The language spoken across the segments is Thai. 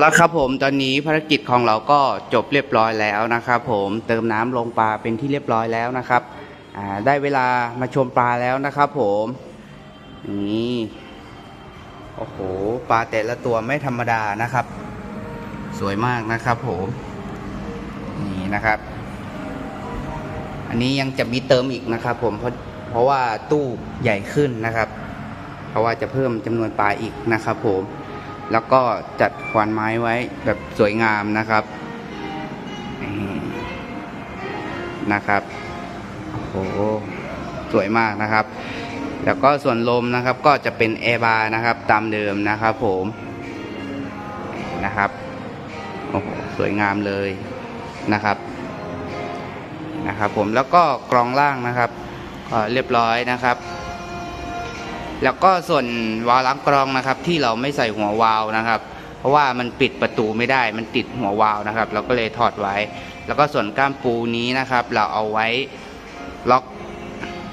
แล้วครับผมตอนนี้ภารกิจของเราก็จบเรียบร้อยแล้วนะครับ ผมเติมน้ำลงปลาเป็นที่เรียบร้อยแล้วนะครับได้เวลามาชมปลาแล้วนะครับ ผมนี่โอ้โหปลาแต่ละตัวไม่ธรรมดานะครับ สวยมากนะครับ ผมนี่นะครับ อันนี้ยังจะมีเติมอีกนะครับ ผมเพราะเพราะว่าตู้ใหญ่ขึ้นนะครับ เพราะว่าจะเพิ่มจำนวนปลาอีกนะครับ ผม แล้วก็จัดขวานไม้ไว้แบบสวยงามนะครับนี่นะครับโอ้โหสวยมากนะครับ แล้วก็ส่วนลมนะครับก็จะเป็นแอร์บาร์นะครับ ตามเดิมนะครับผมนะครับโอ้โหสวยงามเลยนะครับนะครับ ผมแล้วก็กรองล่างนะครับก็เรียบร้อยนะครับ แล้วก็ส่วนวาล์วล้างกรองนะครับ ที่เราไม่ใส่หัววาล์วนะครับ เพราะว่ามันปิดประตูไม่ได้ มันติดหัววาล์วนะครับ เราก็เลยถอดไว้ แล้วก็ส่วนก้ามปูนี้นะครับ เราเอาไว้ล็อก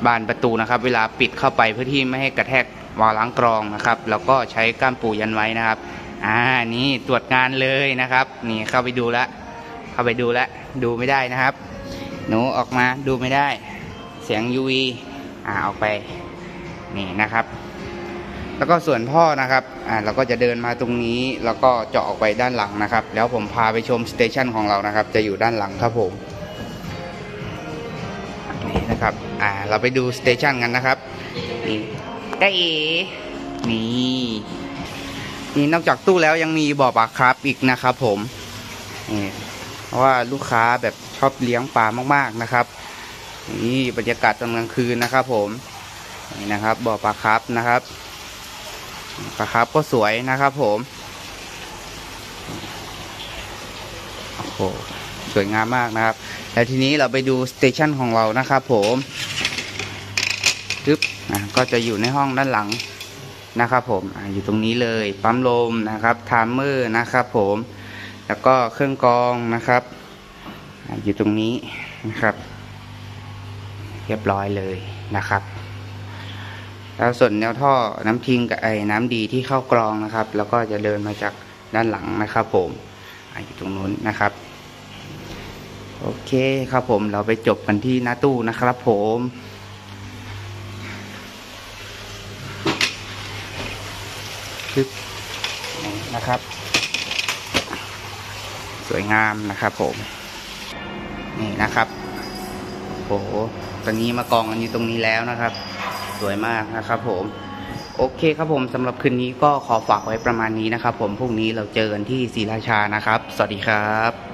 บานประตูนะครับ เวลาปิดเข้าไปเพื่อที่ไม่ให้กระแทกวาล์วล้างกรองนะครับ แล้วก็ใช้ก้ามปูยันไว้นะครับ อ่านี่ตรวจงานเลยนะครับ นี่เข้าไปดูแล้วเข้าไปดูแล้วดูไม่ได้นะครับ หนูออกมาดูไม่ได้ เสียง UV อ่าออกไป นี่นะครับ แล้วก็ส่วนท่อนะครับอ่าเราก็จะเดินมาตรงนี้แล้วก็เจาะออกไปด้านหลังนะครับ แล้วผมพาไปชมสเตชันของเรานะครับ จะอยู่ด้านหลังครับผมนี่นะครับอ่าเราไปดูสเตชันกันนะครับนี่ได้เอนี่นี่นอกจากตู้แล้วยังมีบ่อปลาครับอีกนะครับ ผมนี่เพราะว่าลูกค้าแบบชอบเลี้ยงปลามากๆนะครับ นี่บรรยากาศตอนกลางคืนนะครับผม นี่นะครับบ่อปลาครับนะครับปลาครับก็สวยนะครับผมโอ้โหสวยงามมากนะครับ แล้วทีนี้เราไปดูสเตชันของเรานะครับผมปึ๊บอะก็จะอยู่ในห้องด้านหลังนะครับผมออยู่ตรงนี้เลยปั๊มลมนะครับไทม์เมอร์นะครับผมแล้วก็เครื่องกรองนะครับออยู่ตรงนี้นะครับ เรียบร้อยเลยนะครับ แล้วส่วนแนวท่อน้ำทิ้งกับไอ้น้ำดีที่เข้ากรองนะครับ แล้วก็จะเดินมาจากด้านหลังนะครับ ผมอะอยู่ตรงนู้นนะครับ โอเคครับผมเราไปจบกันที่หน้าตู้นะครับ ผมปึ๊บนี่นะครับ สวยงามนะครับผม นี่นะครับโอ้โหตอนนี้มากองกันอยู่ตรงนี้แล้วนะครับ สวยมากนะครับผมโอเคครับผมสำหรับคืนนี้ก็ขอฝากไว้ประมาณนี้นะครับผมพรุ่งนี้เราเจอกันที่ศรีราชานะครับ สวัสดีครับ